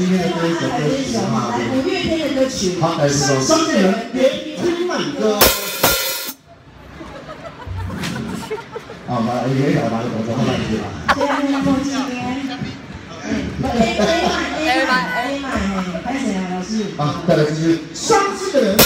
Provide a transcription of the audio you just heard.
今天的歌曲是来五月天的歌曲好来这首《双人别听慢歌啊把它也咬来咬这么半天了哎呀哎妈哎妈呀看起来还啊带来这些来心的人